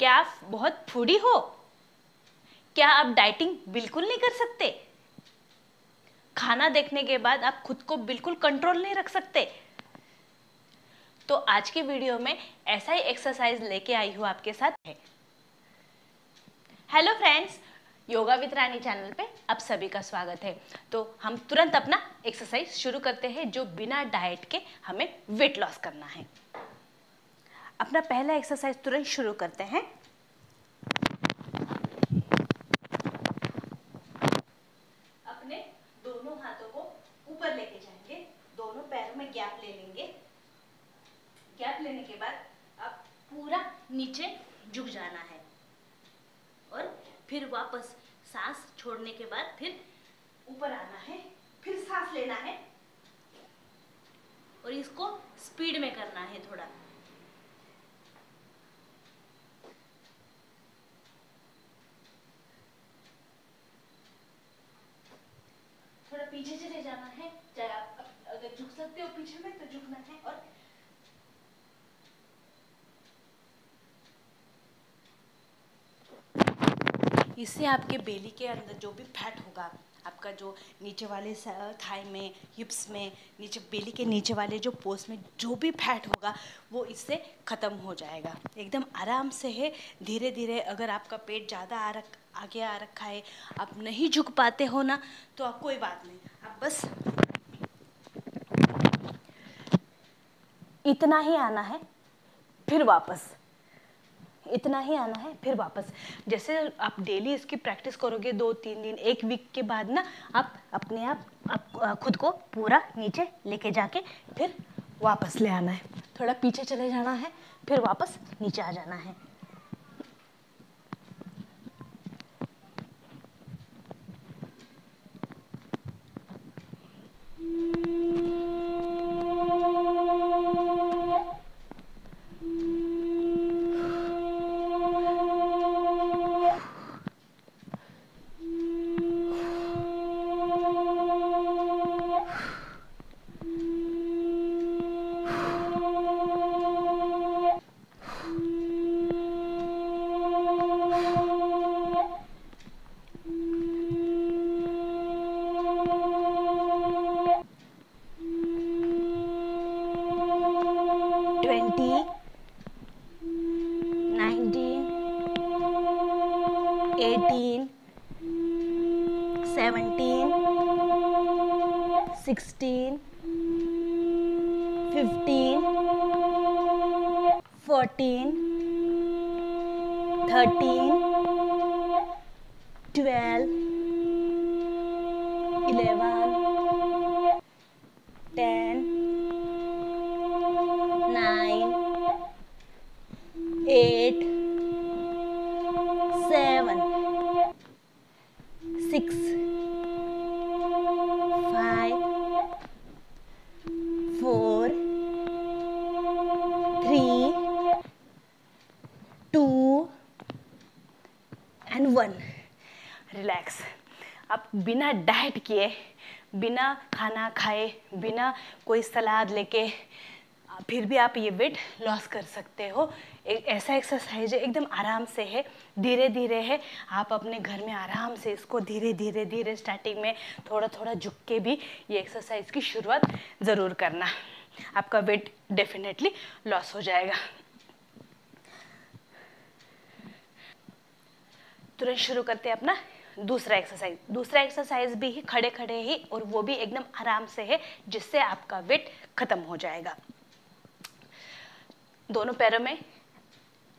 क्या आप बहुत फूडी हो? क्या आप डाइटिंग बिल्कुल नहीं कर सकते? खाना देखने के बाद आप खुद को बिल्कुल कंट्रोल नहीं रख सकते। तो आज की वीडियो में ऐसा ही एक्सरसाइज लेके आई हूँ आपके साथ। है hello friends yoga with Rani channel पे आप सभी का स्वागत है। तो हम तुरंत अपना एक्सरसाइज शुरू करते हैं जो बिना डाइट के हमें वेट लॉस करना है। अपना पहला एक्सरसाइज तुरंत शुरू करते हैं। अपने दोनों हाथों को ऊपर लेके जाएँगे। दोनों पैरों में गैप ले लेंगे। गैप लेने के बाद आप पूरा नीचे झुक जाना है। और फिर वापस सांस छोड़ने के बाद फिर ऊपर आना है। फिर सांस लेना है। और इसको स्पीड में करना है थोड़ा थोड़ा पीछे चले जाना है, चाहे आप अगर झुक सकते हो पीछे में तो झुकना है और इससे आपके बेली के अंदर जो भी फैट होगा, आपका जो नीचे वाले थाई में, हिप्स में, नीचे, बेली के नीचे वाले जो पोस्ट में जो भी फैट होगा, वो इससे ख़त्म हो जाएगा। एकदम आराम से है। धीरे धीरे अगर आपका पेट ज़्यादा आ रख आगे आ रखा है, आप नहीं झुक पाते हो ना तो आप कोई बात नहीं। आप बस। इतना ही आना है फिर वापस। इतना ही आना है फिर वापस। जैसे आप डेली इसकी प्रैक्टिस करोगे दो तीन दिन एक वीक के बाद ना आप अपने आप, आप खुद को पूरा नीचे लेके जाके फिर वापस ले आना है। थोड़ा पीछे चले जाना है फिर वापस नीचे आ जाना है। 18 17 16 15 14 13 12 11 वन रिलैक्स आप बिना डाइट किए, बिना खाना खाए, बिना कोई सलाद लेके फिर भी आप ये वेट लॉस कर सकते हो। एक ऐसा एक्सरसाइज है, एकदम आराम से है धीरे धीरे है। आप अपने घर में आराम से इसको धीरे धीरे धीरे स्टार्टिंग में थोड़ा थोड़ा झुक के भी ये एक्सरसाइज की शुरुआत ज़रूर करना। आपका वेट डेफिनेटली लॉस हो जाएगा। तुरंत शुरू करते हैं अपना दूसरा एक्सरसाइज दूसरा एक्सरसाइज भी ही खड़े खड़े ही और वो भी एकदम आराम से है, जिससे आपका वेट खत्म हो जाएगा। दोनों पैरों में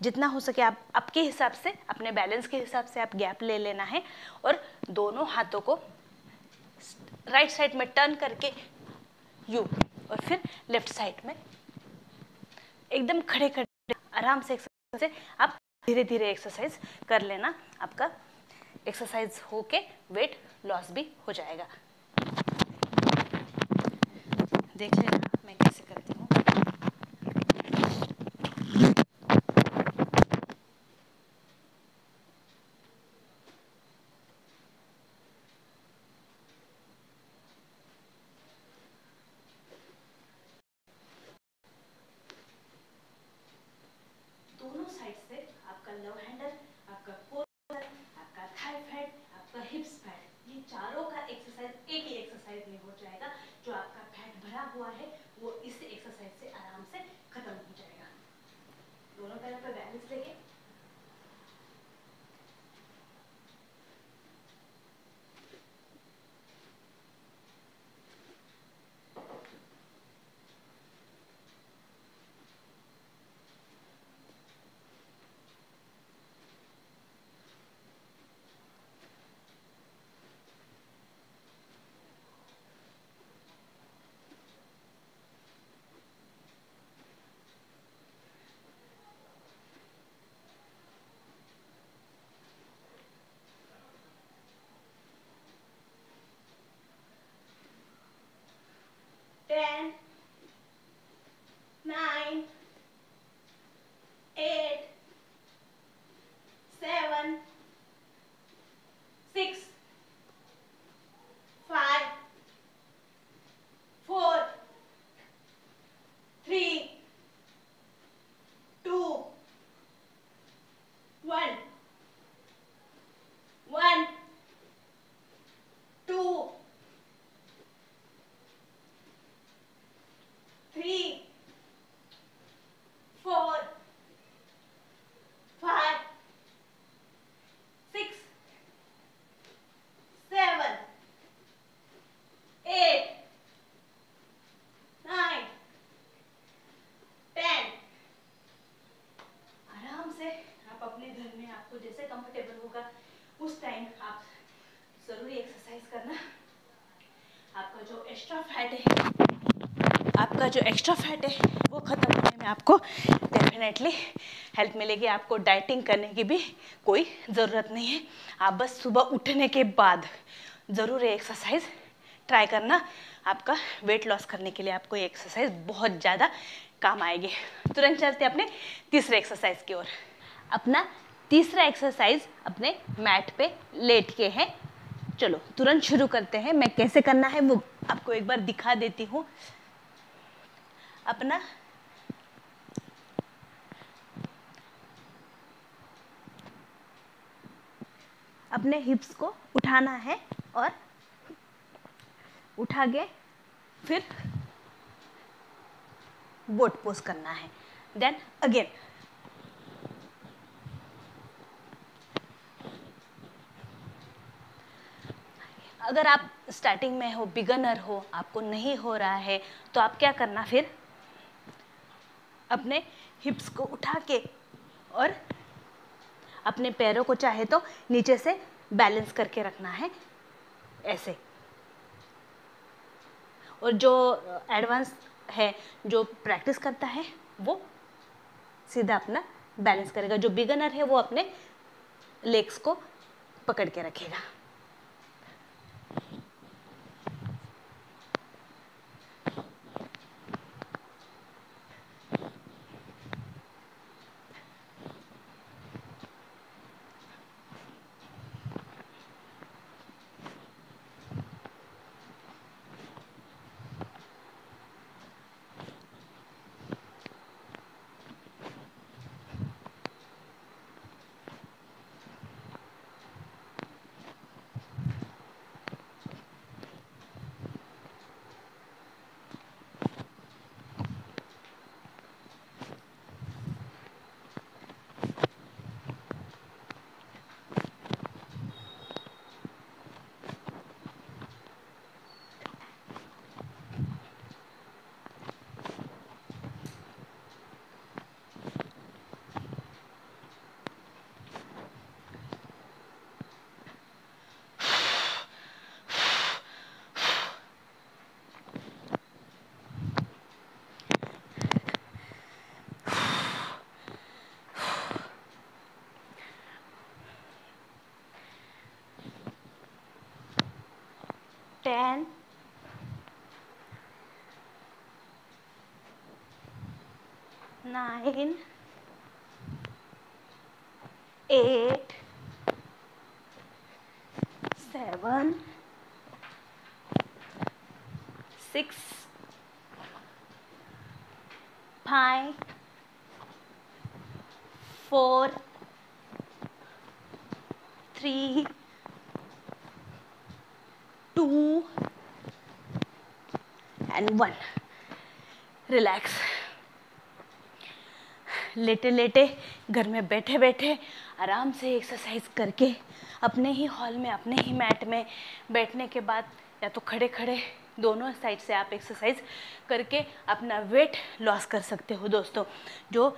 जितना हो सके आप, आपके हिसाब से, अपने बैलेंस के हिसाब से आप गैप ले लेना है और दोनों हाथों को राइट साइड में टर्न करके यू और फिर लेफ़्ट साइड में एकदम खड़े खड़े आराम से एक्सरसाइज से आप धीरे धीरे एक्सरसाइज कर लेना। आपका एक्सरसाइज होके वेट लॉस भी हो जाएगा। देख लेना। जो एक्स्ट्रा फैट है, वो ख़त्म होने में आपको डेफिनेटली हेल्प मिलेगी। आपको डाइटिंग करने की भी कोई ज़रूरत नहीं है। आप बस सुबह उठने के बाद ज़रूर एक्सरसाइज ट्राई करना। आपका वेट लॉस करने के लिए आपको ये एक्सरसाइज बहुत ज़्यादा काम आएगी। तुरंत चलते अपने तीसरे एक्सरसाइज की ओर। अपना तीसरा एक्सरसाइज अपने मैट पे लेट के है। चलो, तुरंत शुरू करते हैं। मैं कैसे करना है वो आपको एक बार दिखा देती हूँ। अपना? अपने हिप्स को उठाना है और उठा के फिर बोट पोज करना है। देन अगेन अगर आप स्टार्टिंग में हो बिगनर हो, आपको नहीं हो रहा है तो आप क्या करना फिर? अपने हिप्स को उठा के और अपने पैरों को चाहे तो नीचे से बैलेंस करके रखना है, ऐसे। और जो एडवांस है, जो प्रैक्टिस करता है, वो सीधा अपना बैलेंस करेगा। जो बिगनर है, वो अपने लेग्स को पकड़ के रखेगा। 10 9 8 7 6 5 4 3 two and one. रिलैक्स लेटे लेटे घर में बैठे बैठे आराम से एक्सरसाइज करके अपने ही हॉल में, अपने ही मैट में बैठने के बाद या तो खड़े खड़े दोनों साइड से आप एक्सरसाइज करके अपना वेट लॉस कर सकते हो दोस्तों, जो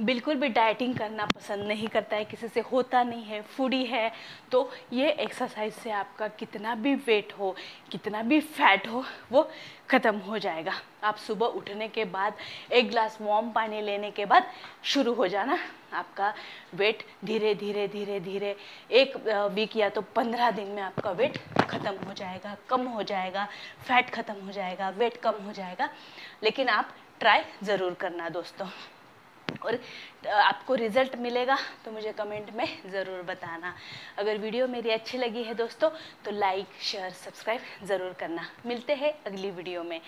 बिल्कुल भी डाइटिंग करना पसंद नहीं करता है, किसी से होता नहीं है, फूडी है तो ये एक्सरसाइज से आपका कितना भी वेट हो, कितना भी फैट हो, वो ख़त्म हो जाएगा। आप सुबह उठने के बाद, एक ग्लास वार्म पानी लेने के बाद शुरू हो जाना आपका वेट धीरे धीरे धीरे धीरे। एक वीक या तो पंद्रह दिन में आपका वेट ख़त्म हो जाएगा, कम हो जाएगा फैट ख़त्म हो जाएगा वेट कम हो जाएगा। लेकिन आप ट्राई ज़रूर करना दोस्तों। और आपको रिज़ल्ट मिलेगा तो मुझे कमेंट में ज़रूर बताना। अगर वीडियो मेरी अच्छी लगी है दोस्तों तो लाइक शेयर सब्सक्राइब ज़रूर करना। मिलते हैं अगली वीडियो में।